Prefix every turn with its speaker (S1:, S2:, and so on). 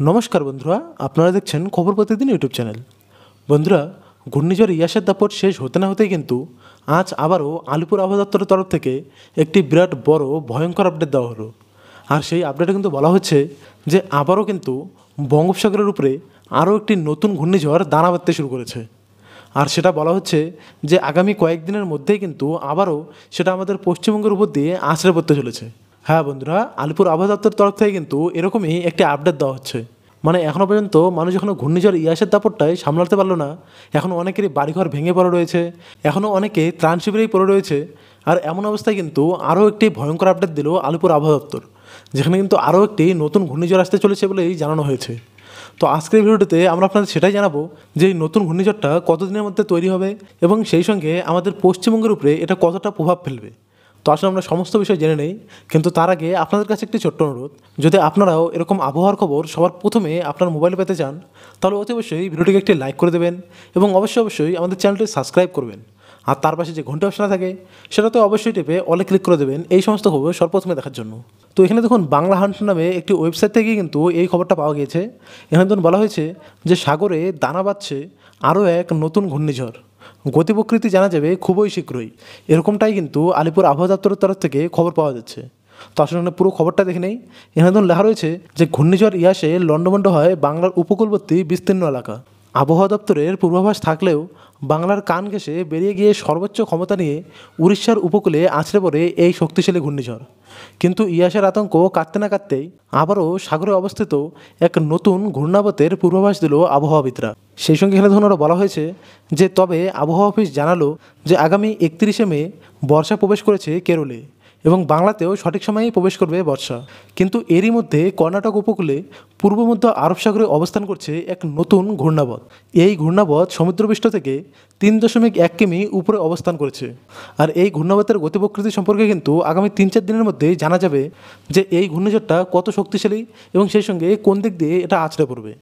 S1: নমস্কার বন্ধুরা, আপনারা দেখছেন খবর প্রতিদিন ইউটিউব চ্যানেল। বন্ধুরা, ঘূর্ণিঝড় ইয়াসের দাপট শেষ হতে না হতেই কিন্তু আজ আবারও আলিপুর আবহাওয়া দপ্তরের তরফ থেকে একটি বিরাট বড় ভয়ঙ্কর আপডেট দেওয়া হলো। আর সেই আপডেটে কিন্তু বলা হচ্ছে যে আবারও কিন্তু বঙ্গোপসাগরের উপরে আরও একটি নতুন ঘূর্ণিঝড় দানা বাঁধতে শুরু করেছে। আর সেটা বলা হচ্ছে যে আগামী কয়েকদিনের মধ্যেই কিন্তু আবারও সেটা আমাদের পশ্চিমবঙ্গের উপর দিয়ে আছড়ে পড়তে চলেছে। হ্যাঁ বন্ধুরা, আলিপুর আবহাওয়া দপ্তরের তরফ থেকে কিন্তু এরকমই একটি আপডেট দেওয়া হচ্ছে। মানে এখনও পর্যন্ত মানুষ এখনও ঘূর্ণিঝড় ইয়াসের দাপটটাই সামলাতে পারল না। এখনও অনেকেরই বাড়িঘর ভেঙে পড়ে রয়েছে। এখনও অনেকে ত্রাণ শিবিরেই পড়ে রয়েছে। আর এমন অবস্থায় কিন্তু আরও একটি ভয়ঙ্কর আপডেট দিল আলিপুর আবহাওয়া দপ্তর। যেখানে কিন্তু আরও একটি নতুন ঘূর্ণিঝড় আসতে চলেছে বলেই জানানো হয়েছে। তো আজকের ভিডিওটিতে আমরা আপনাদের সেটাই জানাব যে এই নতুন ঘূর্ণিঝড়টা কতদিনের মধ্যে তৈরি হবে এবং সেই সঙ্গে আমাদের পশ্চিমবঙ্গের উপরে এটা কতটা প্রভাব ফেলবে। তো আসলে আমরা সমস্ত বিষয় জেনে নেই, কিন্তু তার আগে আপনাদের কাছে একটি ছোট্ট অনুরোধ। যদি আপনারাও এরকম আবহাওয়ার খবর সবার প্রথমে আপনার মোবাইলে পেতে চান, তাহলে অতি অবশ্যই ভিডিওটিকে একটি লাইক করে দেবেন এবং অবশ্যই অবশ্যই আমাদের চ্যানেলটি সাবস্ক্রাইব করবেন। আর তার পাশে যে ঘণ্টা অপশন থাকে সেটা তো অবশ্যই টেপে অলে ক্লিক করে দেবেন এই সমস্ত খবর সর্বপ্রথমে দেখার জন্য। তো এখানে দেখুন, বাংলা হান্ট নামে একটি ওয়েবসাইট থেকে কিন্তু এই খবরটা পাওয়া গিয়েছে। এখানে দেখুন, বলা হয়েছে যে সাগরে দানা বাঁধছে আরও এক নতুন ঘূর্ণিঝড়। গতি প্রকৃতি জানা যাবে খুবই শীঘ্রই। এরকমটাই কিন্তু আলিপুর আবহাওয়া দপ্তরের তরফ থেকে খবর পাওয়া যাচ্ছে। তো আসলে পুরো খবরটা দেখে নেই। এখানে লেখা রয়েছে যে ঘূর্ণিঝড় ইয়াসে লন্ডমন্ড হয় বাংলার উপকূলবর্তী বিস্তীর্ণ এলাকা। আবহাওয়া দপ্তরের পূর্বাভাস থাকলেও বাংলার কান ঘেঁষে বেরিয়ে গিয়ে সর্বোচ্চ ক্ষমতা নিয়ে উড়িষ্যার উপকূলে আছড়ে পড়ে এই শক্তিশালী ঘূর্ণিঝড়। কিন্তু ইয়াসের আতঙ্ক কাটতে না কাটতেই আবারও সাগরে অবস্থিত এক নতুন ঘূর্ণাবতের পূর্বাভাস দিল আবহাওয়াবিদরা। সেই সঙ্গে এখানে ধরুন বলা হয়েছে যে তবে আবহাওয়া অফিস জানালো যে আগামী একত্রিশে মে বর্ষা প্রবেশ করেছে কেরলে। এবং বাংলাতেও সঠিক সময়েই প্রবেশ করবে বর্ষা। কিন্তু এরই মধ্যে কর্ণাটক উপকূলে পূর্ব মধ্য আরব সাগরে অবস্থান করছে এক নতুন ঘূর্ণাবত। এই ঘূর্ণাবত সমুদ্রপৃষ্ঠ থেকে তিন দশমিক এক কিমি উপরে অবস্থান করেছে। আর এই ঘূর্ণাবতের গতি প্রকৃতি সম্পর্কে কিন্তু আগামী তিন চার দিনের মধ্যেই জানা যাবে যে এই ঘূর্ণিঝড়টা কত শক্তিশালী এবং সেই সঙ্গে কোন দিক দিয়ে এটা আছড়ে পড়বে।